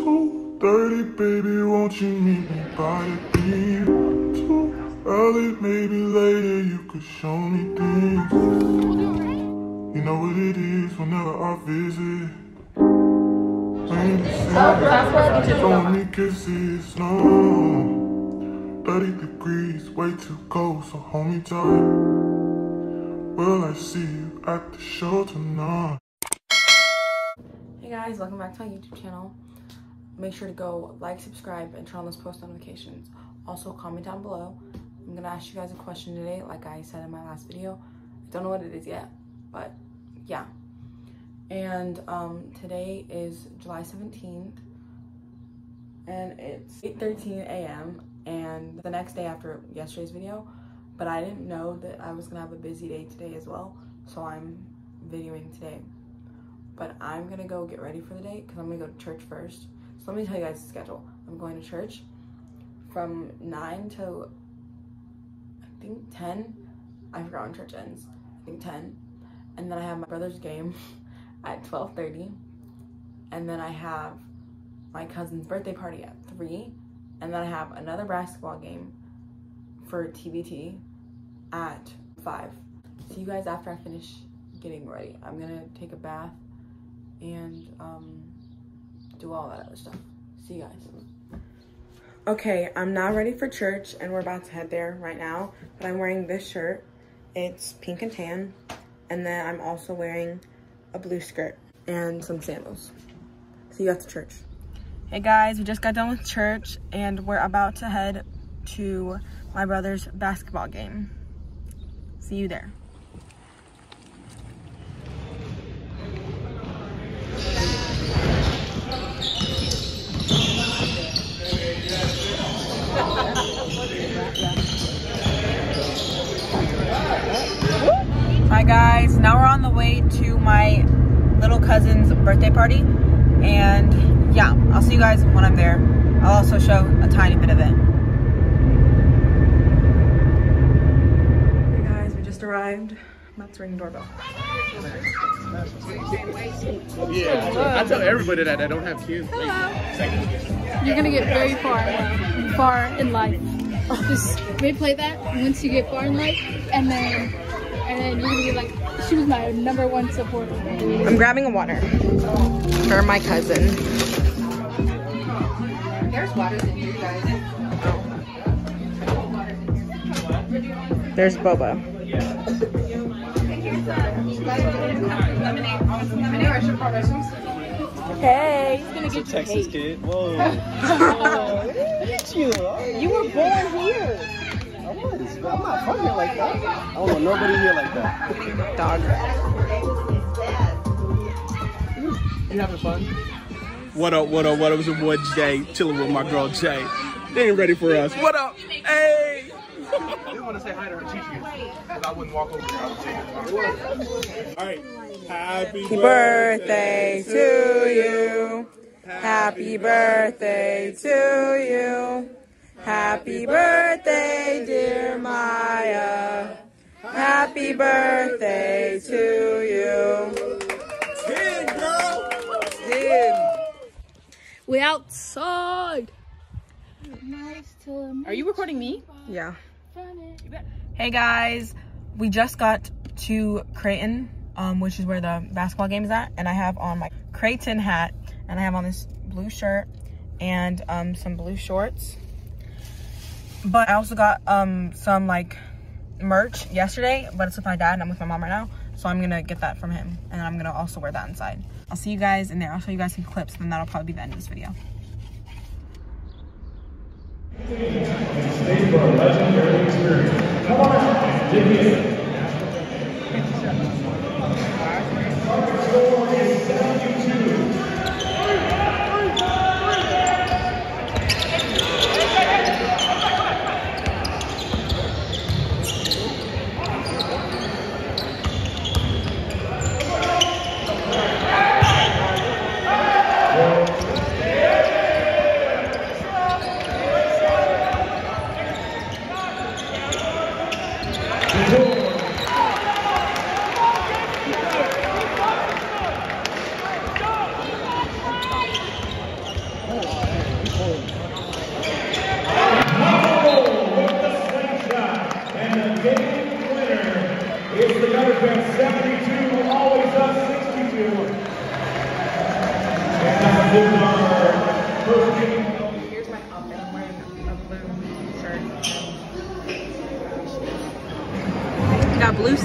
2.30, baby, won't you meet me by the beat? Too early, maybe later, you could show me things. You know what it is whenever I visit. Rain descends, don't me kisses, no. 30 degrees, way too cold, so hold me tight. Will I see you at the show tonight? Hey guys, welcome back to my YouTube channel. Make sure to go like, subscribe, and turn on those post notifications. Also, comment down below. I'm gonna ask you guys a question today, like I said in my last video. I don't know what it is yet, but yeah. And um, today is July 17th, and it's 8.13 a.m and the next day after yesterday's video but I didn't know that I was gonna have a busy day today as well so I'm videoing today but I'm gonna go get ready for the day because I'm gonna go to church first so let me tell you guys the schedule. I'm going to church from 9 to I think 10 I forgot when church ends. I think 10 and then I have my brother's game at 12:30 and then I have my cousin's birthday party at 3 and then I have another basketball game for TBT at 5. See you guys after I finish getting ready. I'm gonna take a bath and um, do all that other stuff. See you guys. Okay, I'm now ready for church and we're about to head there right now. But I'm wearing this shirt. It's pink and tan. And then I'm also wearing a blue skirt and some sandals. See you at the church. Hey guys, we just got done with church and we're about to head to my brother's basketball game. See you there. Hi guys, now we're on the way to my little cousin's birthday party and yeah, I'll see you guys when I'm there. I'll also show a tiny bit of it. Hey guys, we just arrived. I'm about to ring the doorbell. Yeah, I tell everybody that I don't have kids. You're gonna get very far, far in life. Just replay that once you get far in life, and then, and then you're gonna be like, she was my number one supporter. I'm grabbing a water for my cousin. There's water in here, guys. There's boba. Hey. Texas kid. Whoa. Look at you. You were born here. I was. But I'm not from here like that. I don't know nobody here like that. Dog. You having fun? What up, what up, what up? It's your boy Jay, chilling with my girl Jay. They ain't ready for us. What up? Hey! I didn't want to say hi to her teacher, because I wouldn't walk over there. I would say All right. Happy, Happy birthday to you. Happy birthday to you. Happy birthday, dear Maya. Happy birthday to you. Ten, girl! Ten. We outside. Are you recording me? Yeah. Hey guys, we just got to Creighton, um, which is where the basketball game is at, and I have on my Creighton hat, and I have on this blue shirt and um, some blue shorts. But I also got um, some like merch yesterday, but it's with my dad and I'm with my mom right now. So I'm gonna get that from him and I'm gonna also wear that inside. I'll see you guys in there. I'll show you guys some clips and then that'll probably be the end of this video. Give me a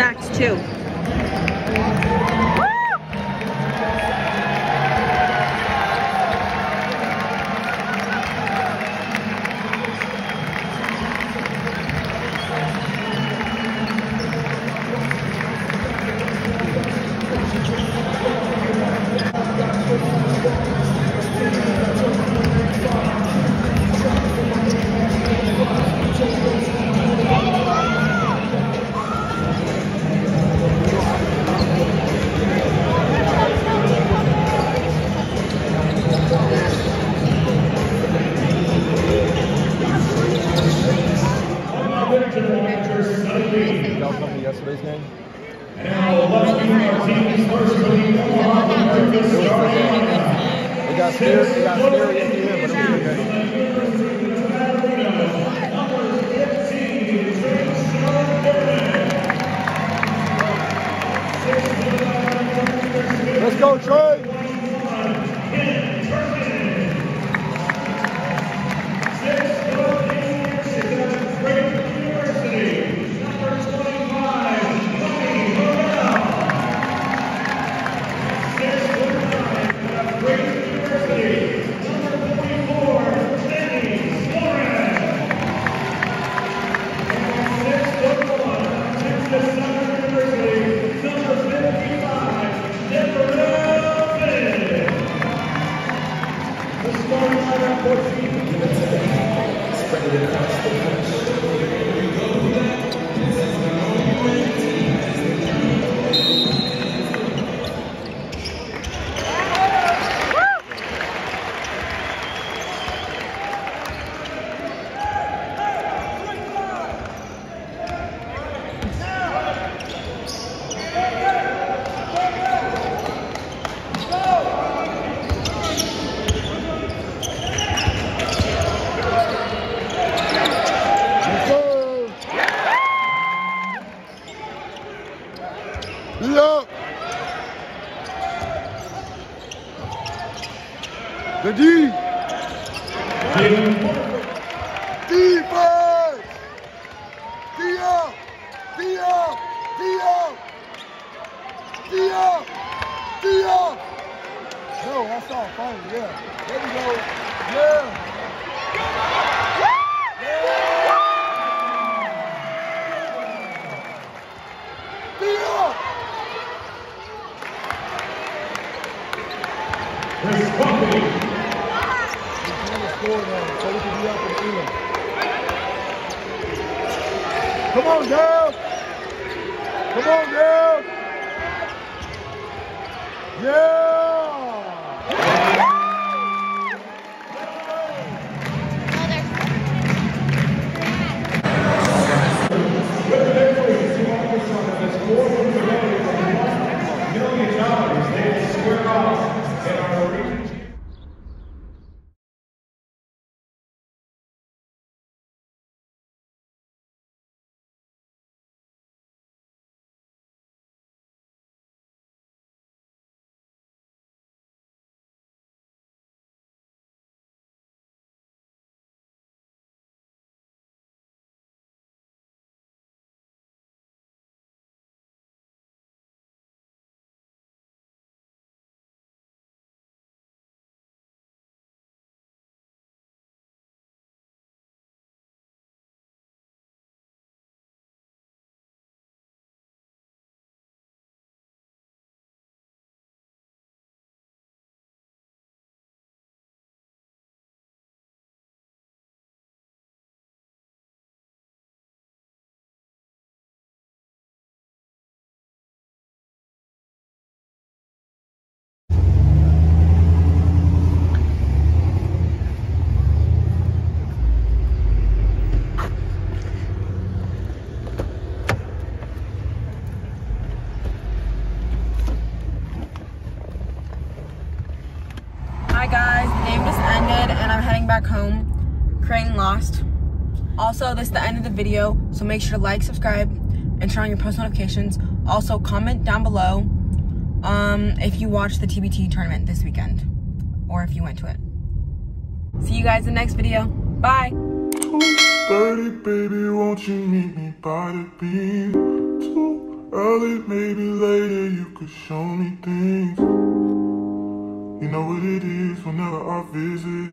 Snacks too. Got scary, it got end, but it was. Let's go, Trey! No, I saw it finally, yeah. There we go. Yeah! D up! Come on, girl! Come on, girl! Yeah! Heading back home. Creighton lost. Also, this is the end of the video, so make sure to like, subscribe, and turn on your post notifications. Also, comment down below um, if you watched the TBT tournament this weekend. or if you went to it. See you guys in the next video. Bye. 2.30, baby, won't you meet me by the beam? Too early, maybe later, you could show me things. You know what it is whenever I visit.